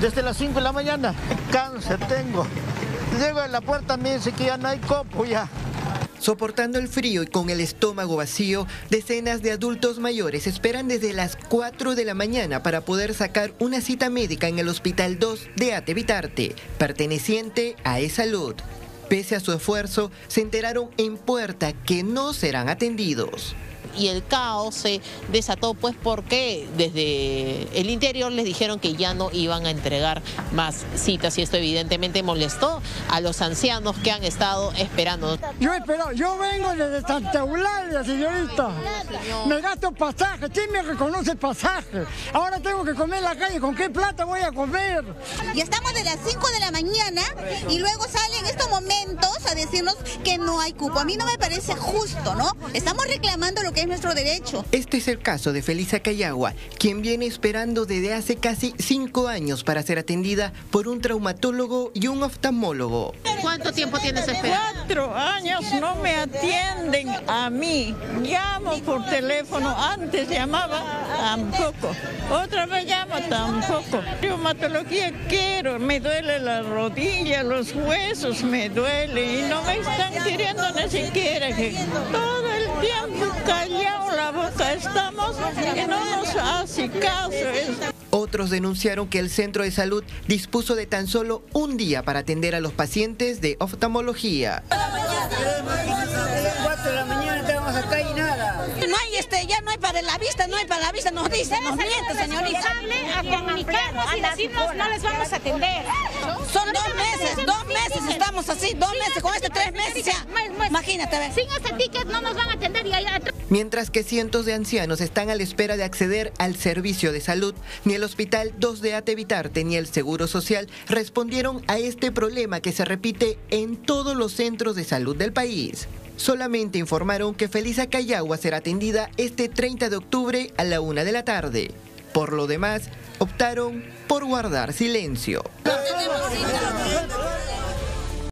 desde las 5 de la mañana. Cáncer tengo. Llego a la puerta, me dice que ya no hay copo ya. Soportando el frío y con el estómago vacío, decenas de adultos mayores esperan desde las 4 de la mañana para poder sacar una cita médica en el Hospital 2 de Atevitarte, perteneciente a E-Salud. Pese a su esfuerzo, se enteraron en puerta que no serán atendidos y el caos se desató pues porque desde el interior les dijeron que ya no iban a entregar más citas y esto evidentemente molestó a los ancianos que han estado esperando. Yo espero, yo vengo desde Santa Eulalia, señorita. Me gasto pasaje, ¿quién me reconoce pasaje? Ahora tengo que comer en la calle, ¿con qué plata voy a comer? Y estamos de las 5 de la mañana y luego salen estos momentos a decirnos que no hay cupo. A mí no me parece justo, ¿no? Estamos reclamando lo que es nuestro derecho. Este es el caso de Felisa Cayagua, quien viene esperando desde hace casi cinco años para ser atendida por un traumatólogo y un oftalmólogo. ¿Cuánto tiempo tienes esperando? Cuatro años no me atienden a mí. Llamo por teléfono, antes llamaba, tampoco. Otra vez llamo, tampoco. Reumatología quiero, me duele la rodilla, los huesos me duelen y no me están queriendo ni siquiera que todo el tiempo callado la boca estamos que no nos hace caso. Otros denunciaron que el centro de salud dispuso de tan solo un día para atender a los pacientes de oftalmología. No hay este, ya no hay para la vista, no hay para la vista, nos dicen, nos mienten, señorita. a comunicarnos y decirnos no les vamos a atender. Son dos meses, dos meses estamos así, dos meses, con este tres meses ya. Imagínate, a ver. Sin este ticket no nos van a atender y allá Mientras que cientos de ancianos están a la espera de acceder al servicio de salud, ni el Hospital 2 de Atevitarte ni el Seguro Social respondieron a este problema que se repite en todos los centros de salud del país. Solamente informaron que Felisa Cayagua será atendida este 30 de octubre a la una de la tarde. Por lo demás, optaron por guardar silencio. No tenemos.